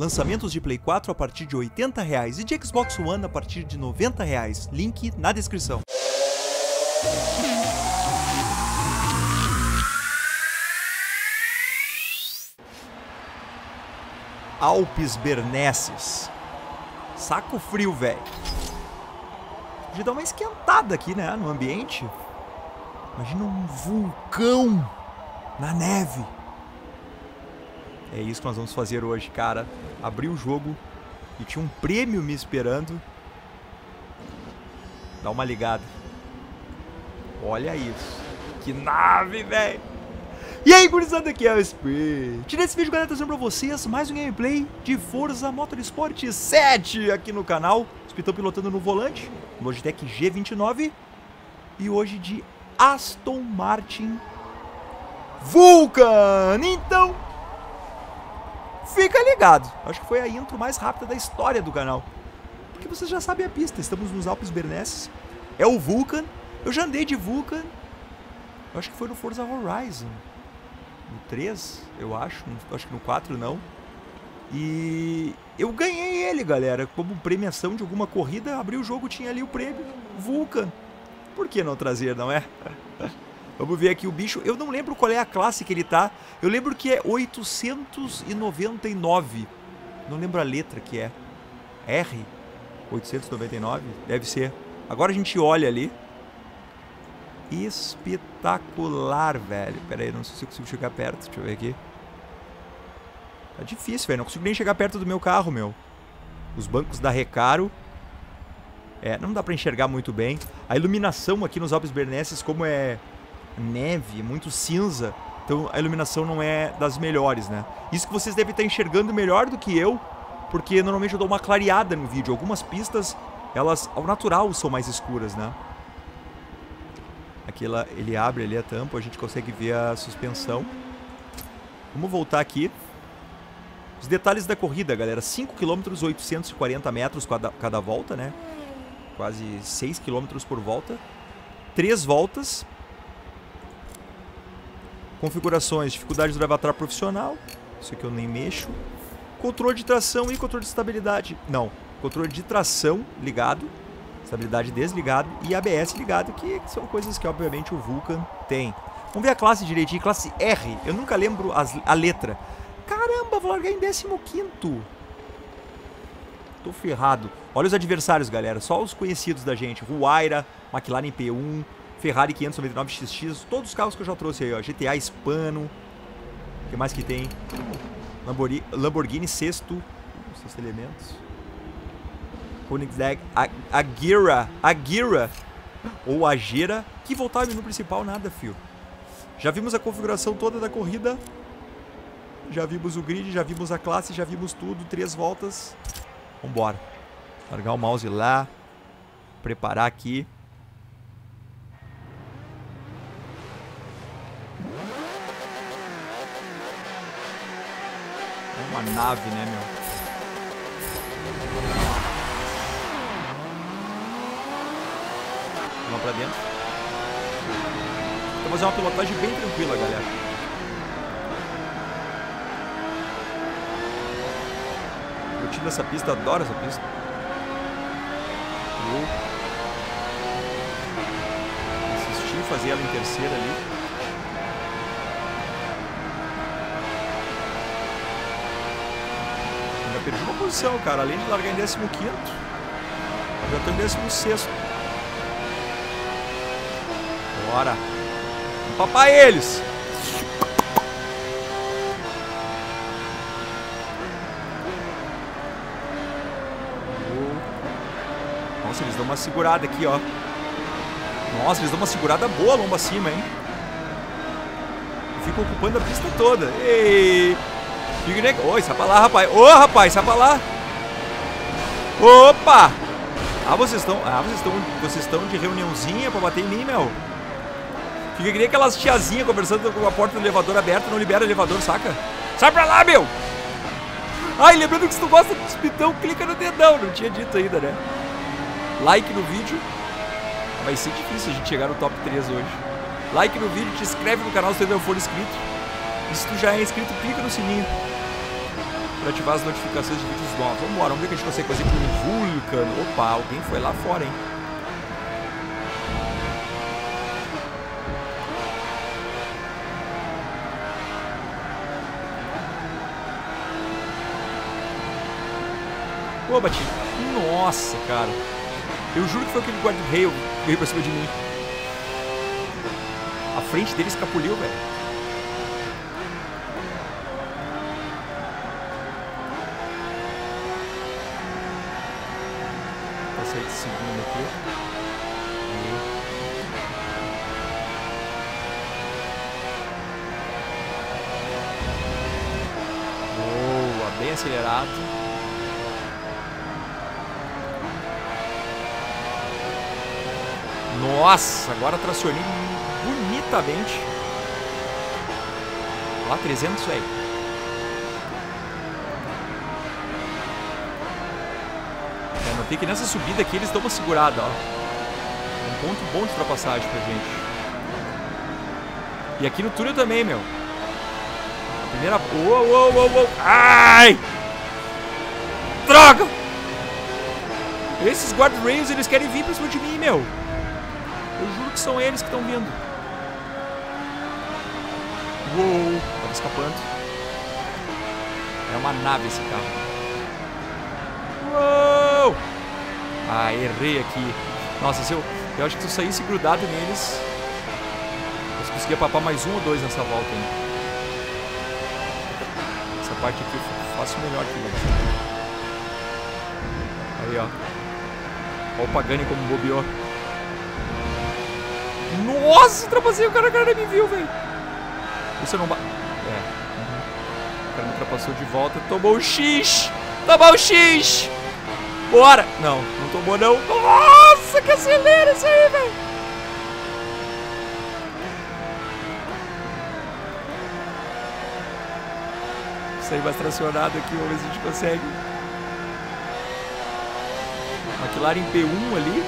Lançamentos de Play 4 a partir de 80 reais e de Xbox One a partir de 90 reais. Link na descrição. Alpes Bernesses. Saco frio, velho. De dar uma esquentada aqui, né, no ambiente. Imagina um vulcão na neve. É isso que nós vamos fazer hoje, cara. Abri o jogo e tinha um prêmio me esperando. Dá uma ligada. Olha isso. Que nave, velho. E aí, gurizada, aqui é o SP. Tirei esse vídeo, galera, trazendo pra vocês mais um gameplay de Forza Motorsport 7 aqui no canal. Estou pilotando no volante, Logitech G29. E hoje de Aston Martin Vulcan. Então, fica ligado. Acho que foi a intro mais rápida da história do canal. Porque vocês já sabem a pista. Estamos nos Alpes Bernesses. É o Vulcan. Eu já andei de Vulcan. Acho que foi no Forza Horizon. No 3, eu acho. Acho que no 4 não. E eu ganhei ele, galera. Como premiação de alguma corrida, abri o jogo, tinha ali o prêmio. Vulcan. Por que não trazer, não é? Vamos ver aqui o bicho. Eu não lembro qual é a classe que ele tá. Eu lembro que é 899. Não lembro a letra que é. R? 899? Deve ser. Agora a gente olha ali. Espetacular, velho. Pera aí, não sei se eu consigo chegar perto. Deixa eu ver aqui. Tá difícil, velho. Não consigo nem chegar perto do meu carro, meu. Os bancos da Recaro. É, não dá pra enxergar muito bem. A iluminação aqui nos Alpes Bernesses, como é neve, muito cinza, então a iluminação não é das melhores, né? Isso que vocês devem estar enxergando melhor do que eu, porque normalmente eu dou uma clareada no vídeo. Algumas pistas, elas ao natural são mais escuras, né? Aqui ela, ele abre ali a tampa, a gente consegue ver a suspensão. Vamos voltar aqui. Os detalhes da corrida, galera. 5 km, 840 metros cada, cada volta, né? Quase 6 km por volta. Três voltas. Configurações, dificuldade do avatar profissional. Isso aqui eu nem mexo. Controle de tração e controle de estabilidade. Não, controle de tração ligado. Estabilidade desligado e ABS ligado, que são coisas que obviamente o Vulcan tem. Vamos ver a classe direitinho, classe R. Eu nunca lembro as, a letra. Caramba, vou largar em 15 Tô ferrado. Olha os adversários, galera. Só os conhecidos da gente. Huayra, McLaren P1, Ferrari 599XX. Todos os carros que eu já trouxe aí, ó. GTA Hispano. O que mais que tem? Lamborghini, Lamborghini sexto. Sexto elementos. Koenigsegg, Agira, Agira ou Agera, que voltar ao menu principal nada, fio. Já vimos a configuração toda da corrida. Já vimos o grid, já vimos a classe, já vimos tudo, três voltas. Vambora. Largar o mouse lá. Preparar aqui. Uma nave, né, meu? Vamos pra dentro. Vou fazer uma pilotagem bem tranquila, galera. Curtindo essa pista, adoro essa pista. Vou assistir, fazer ela em terceira ali. Ainda perdi uma posição, cara. Além de largar em 15 quinto, já tô em 16 sexto. Bora. Papar eles. Nossa, eles dão uma segurada aqui, ó. Nossa, eles dão uma segurada boa lomba acima, hein? Fica ocupando a pista toda. Ei! Oi, sai pra lá, rapaz. Ô, rapaz, sai pra lá. Opa! Ah, vocês estão. Ah, vocês estão. Vocês estão de reuniãozinha pra bater em mim, meu. Fica que nem aquelas tiazinhas conversando com a porta do elevador aberta, não libera o elevador, saca? Sai pra lá, meu! Ai, lembrando que se tu gosta do espitão, clica no dedão, não tinha dito ainda, né? Like no vídeo. Vai ser difícil a gente chegar no top 3 hoje. Like no vídeo, te inscreve no canal se tu ainda não for inscrito. E se tu já é inscrito, clica no sininho. Pra ativar as notificações de vídeos novos. Vambora, vamos ver o que a gente consegue fazer com o Vulcan. Opa, alguém foi lá fora, hein? Pô, bati. Nossa, cara. Eu juro que foi aquele guarda-reio que veio pra cima de mim. A frente dele escapuliu, velho. Vou sair de segundo aqui. Boa, bem acelerado. Nossa, agora tracionei bonitamente. Lá, 300 aí. Notei que nessa subida aqui eles dão uma segurada, ó. Um ponto bom de ultrapassagem pra gente. E aqui no túnel também, meu. A primeira... Uou, uou, uou, uou. Ai! Droga! Esses guardrails, eles querem vir pra cima de mim, meu. Eu juro que são eles que estão vindo. Uou, tava escapando. É uma nave esse carro. Uou! Ah, errei aqui. Nossa, se eu, eu acho que se eu saísse grudado neles, eu conseguia papar mais um ou dois nessa volta ainda. Essa parte aqui eu faço melhor que eles. Aí, ó. Olha o Pagani como bobeou. Nossa, ultrapassei o cara, o cara me viu, velho. Isso não... Ba... É. Uhum. O cara me ultrapassou de volta. Tomou o X. Tomou o X. Bora. Não, não tomou não. Nossa, que acelera isso aí, velho. Sair mais tracionado aqui, vamos ver se a gente consegue. McLaren P1 ali.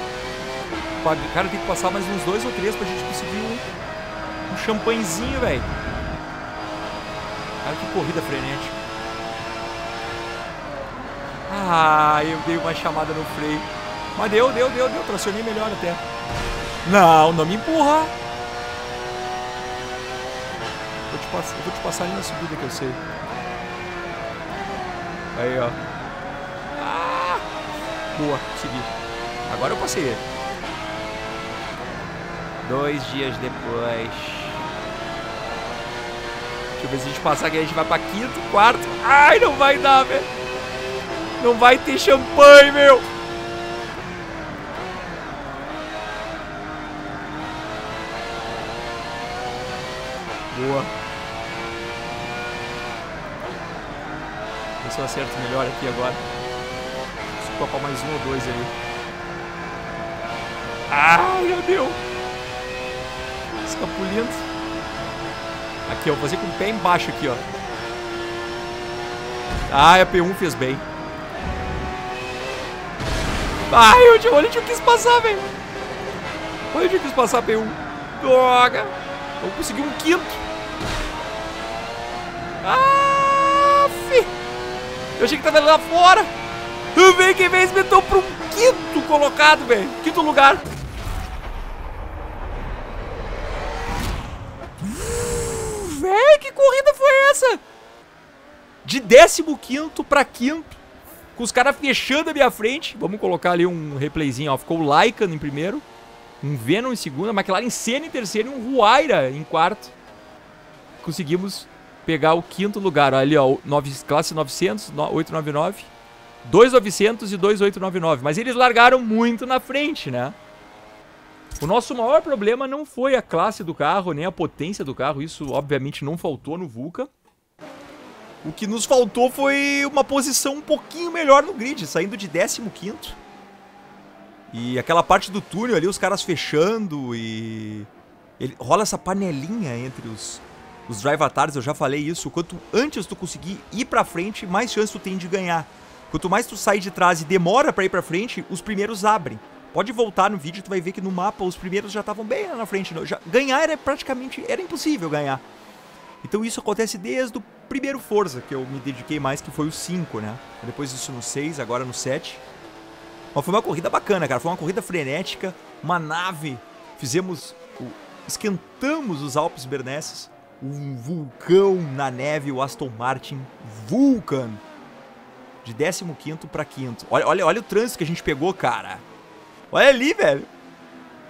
Cara, tem que passar mais uns dois ou três pra gente conseguir um, um champanhezinho, velho. Cara, que corrida frenética. Ah, eu dei uma chamada no freio. Mas deu, deu, deu, deu. Tracionei melhor até. Não, não me empurra. Vou te passar, vou te passar ali na subida que eu sei. Aí, ó. Ah! Boa, consegui. Agora eu passei ele. Dois dias depois. Deixa eu ver se a gente passar aqui. A gente vai pra quinto, quarto. Ai, não vai dar, velho. Não vai ter champanhe, meu. Boa. Vê se eu acerto melhor aqui agora. Preciso colocar mais um ou dois aí. Ai, meu Deus escapulindo. Aqui, ó. Vou fazer com o pé embaixo aqui, ó. Ah, a P1 fez bem. Ai, onde, onde eu quis passar, velho? Onde eu quis passar a P1? Droga. Vamos conseguir um quinto. Ah, fi. Eu achei que tava lá fora. Vem que vez me tô pro um quinto colocado, velho. Quinto lugar. que corrida foi essa? De 15 para quinto. Com os caras fechando a minha frente. Vamos colocar ali um replayzinho, ó. Ficou o Lycan em primeiro. Um Venom em segunda. McLaren Senna em terceiro e um Huayra em quarto. Conseguimos pegar o quinto lugar. Ali, ó. classe 900, 899. 2,900 e 2,899. Mas eles largaram muito na frente, né? O nosso maior problema não foi a classe do carro, nem a potência do carro. Isso, obviamente, não faltou no Vulca. O que nos faltou foi uma posição um pouquinho melhor no grid, saindo de 15º. E aquela parte do túnel ali, os caras fechando e... Ele, rola essa panelinha entre os, os drive atars, eu já falei isso. Quanto antes tu conseguir ir pra frente, mais chance tu tem de ganhar. Quanto mais tu sai de trás e demora pra ir pra frente, os primeiros abrem. Pode voltar no vídeo, tu vai ver que no mapa os primeiros já estavam bem lá na frente. Já, ganhar era praticamente, era impossível ganhar. Então isso acontece desde o primeiro Forza que eu me dediquei mais, que foi o 5, né? Depois disso no 6, agora no 7. Mas foi uma corrida bacana, cara. Foi uma corrida frenética, uma nave. Fizemos. Esquentamos os Alpes Bernesses. Um vulcão na neve, o Aston Martin Vulcan. De 15 para 5. Olha, olha, olha o trânsito que a gente pegou, cara. Olha ali, velho.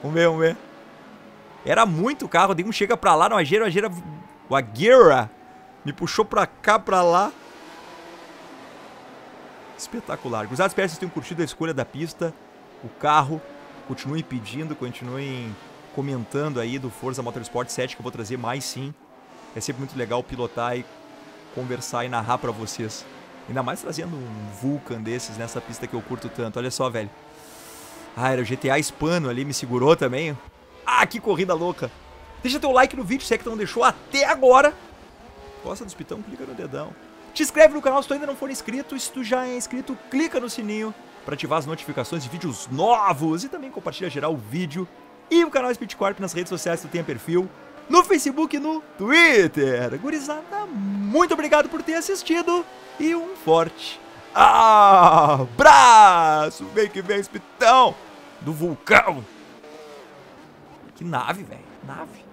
Vamos ver, vamos ver. Era muito carro. Dei um chega pra lá no Agueira. O Agueira. O Agueira me puxou pra cá, pra lá. Espetacular. Gurizada, espero que tenham curtido a escolha da pista, o carro. Continuem pedindo, continuem comentando aí do Forza Motorsport 7, que eu vou trazer mais sim. É sempre muito legal pilotar e conversar e narrar pra vocês. Ainda mais trazendo um Vulcan desses nessa pista que eu curto tanto. Olha só, velho. Ah, era o GTA Hispano ali, me segurou também. Ah, que corrida louca. Deixa teu like no vídeo, se é que tu não deixou até agora. Gosta dos pitão? Clica no dedão. Te inscreve no canal se tu ainda não for inscrito. Se tu já é inscrito, clica no sininho para ativar as notificações de vídeos novos. E também compartilha geral o vídeo. E o canal Speedcorp nas redes sociais se tu tem perfil. No Facebook e no Twitter. Gurizada, muito obrigado por ter assistido. E um forte abraço. Vem que vem, Espitão. Do vulcão. Que nave, velho. Nave.